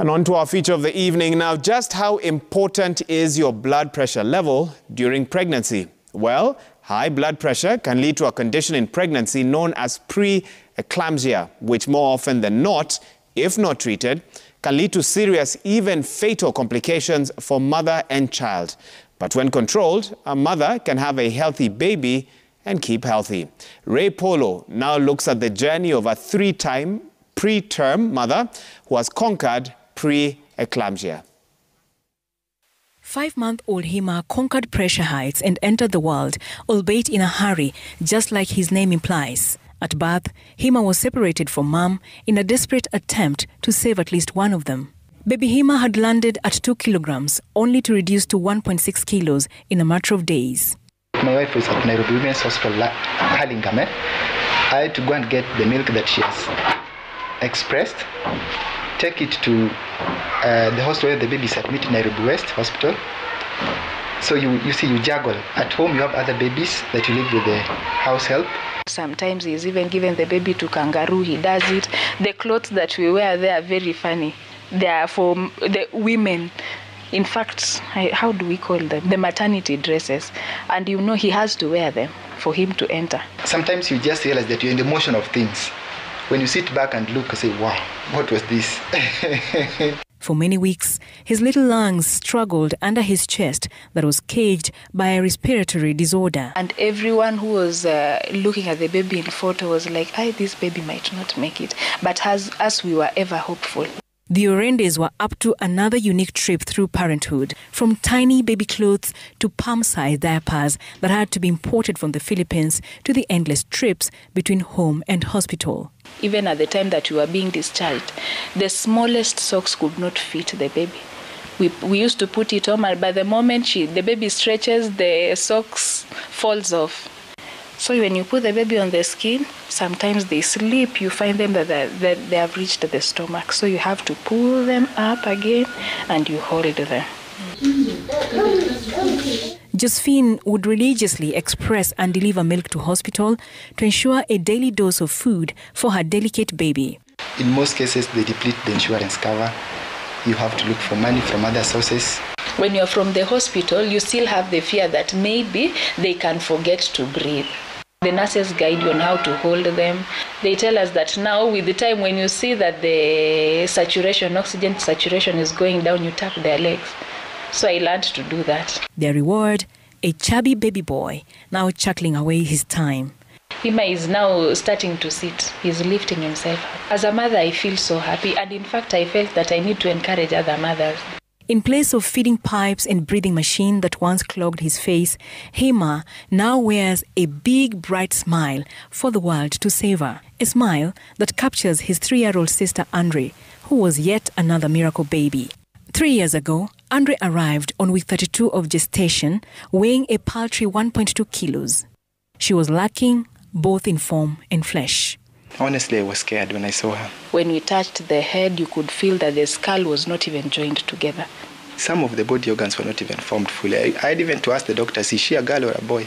And on to our feature of the evening. Now, just how important is your blood pressure level during pregnancy? Well, high blood pressure can lead to a condition in pregnancy known as preeclampsia, which more often than not, if not treated, can lead to serious, even fatal complications for mother and child. But when controlled, a mother can have a healthy baby and keep healthy. Ray Polo now looks at the journey of a three-time preterm mother who has conquered preeclampsia. Five month old Hima conquered pressure heights and entered the world, albeit in a hurry, just like his name implies. At birth, Hima was separated from mom in a desperate attempt to save at least one of them. Baby Hima had landed at 2 kilograms, only to reduce to 1.6 kilos in a matter of days. My wife was at Nairobi Women's Hospital, Hurlingham. I had to go and get the milk that she has expressed take it to uh, the hospital where the baby is admitted, Nairobi West Hospital. So you, you see, you juggle. At home, you have other babies that you live with the house help. Sometimes he's even given the baby to kangaroo. He does it. The clothes that we wear, they are very funny. They are for the women. In fact, how do we call them? The maternity dresses. And you know he has to wear them for him to enter. Sometimes you just realize that you're in the motion of things when you sit back and look and say, wow, what was this? For many weeks, his little lungs struggled under his chest that was caged by a respiratory disorder. And everyone who was uh, looking at the baby in photo was like, "Hey, this baby might not make it." But as, as we were ever hopeful. The Orendes were up to another unique trip through parenthood, from tiny baby clothes to palm-sized diapers that had to be imported from the Philippines to the endless trips between home and hospital. Even at the time that we were being discharged, the smallest socks could not fit the baby. We, we used to put it on, but by the moment she, the baby stretches, the socks falls off. So when you put the baby on the skin, sometimes they sleep. You find them that, that they have reached the stomach. So you have to pull them up again and you hold them. Josephine would religiously express and deliver milk to hospital to ensure a daily dose of food for her delicate baby. In most cases, they deplete the insurance cover. You have to look for money from other sources. When you're from the hospital, you still have the fear that maybe they can forget to breathe. The nurses guide you on how to hold them. They tell us that now, with the time when you see that the saturation, oxygen saturation is going down, you tap their legs. So I learned to do that. Their reward a chubby baby boy, now chuckling away his time. Hima is now starting to sit. He's lifting himself. As a mother, I feel so happy. And in fact, I felt that I need to encourage other mothers. In place of feeding pipes and breathing machine that once clogged his face, Hima now wears a big bright smile for the world to savor. A smile that captures his three-year-old sister Andre, who was yet another miracle baby. Three years ago, Andre arrived on week 32 of gestation, weighing a paltry 1.2 kilos. She was lacking both in form and flesh. Honestly, I was scared when I saw her. When we touched the head, you could feel that the skull was not even joined together. Some of the body organs were not even formed fully. I, I had even to ask the doctor, is she a girl or a boy?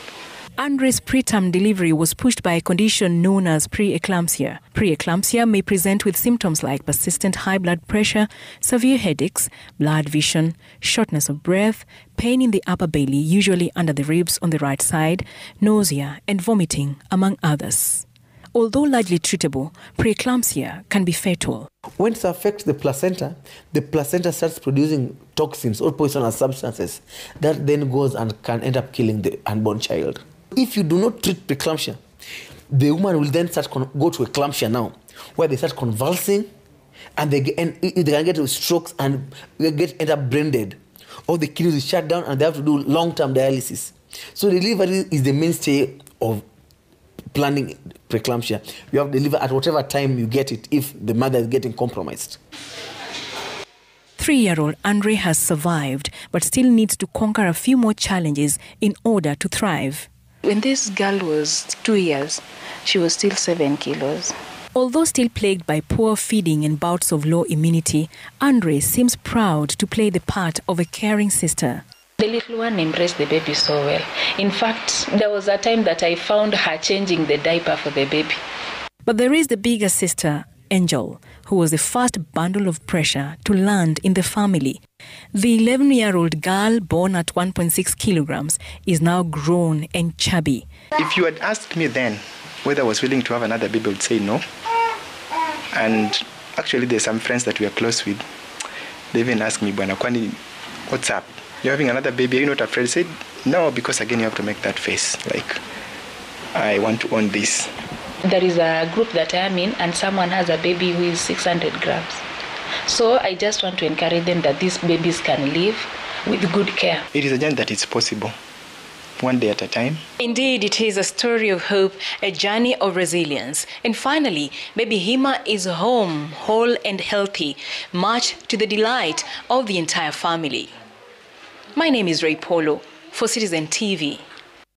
Andre's preterm delivery was pushed by a condition known as preeclampsia. Preeclampsia may present with symptoms like persistent high blood pressure, severe headaches, blurred vision, shortness of breath, pain in the upper belly, usually under the ribs on the right side, nausea, and vomiting, among others. Although largely treatable, preeclampsia can be fatal. When it affects the placenta, the placenta starts producing toxins or poisonous substances that then goes and can end up killing the unborn child. If you do not treat preeclampsia, the woman will then start con- go to eclampsia now, where they start convulsing, and they get, and they can get strokes and get end up brain dead, or the kidneys is shut down and they have to do long-term dialysis. So delivery is the mainstay of planning preeclampsia. You have to deliver at whatever time you get it if the mother is getting compromised. Three year old Andre has survived, but still needs to conquer a few more challenges in order to thrive. When this girl was two years, she was still seven kilos. Although still plagued by poor feeding and bouts of low immunity, Andre seems proud to play the part of a caring sister. The little one embraced the baby so well. In fact, there was a time that I found her changing the diaper for the baby. But there is the bigger sister, Angel, who was the first bundle of pressure to land in the family. The 11 year old girl, born at 1.6 kilograms, is now grown and chubby. If you had asked me then whether I was willing to have another baby, I would say no. And actually, there's some friends that we are close with. They even asked me, Bwana, kwani, what's up? You're having another baby, are you not afraid? I said, no, because again, you have to make that face. Like, I want to own this. There is a group that I am in, and someone has a baby who is 600 grams. So I just want to encourage them that these babies can live with good care. It is a journey that is possible, one day at a time. Indeed, it is a story of hope, a journey of resilience. And finally, baby Hima is home, whole and healthy, much to the delight of the entire family. My name is Ray Polo for Citizen TV.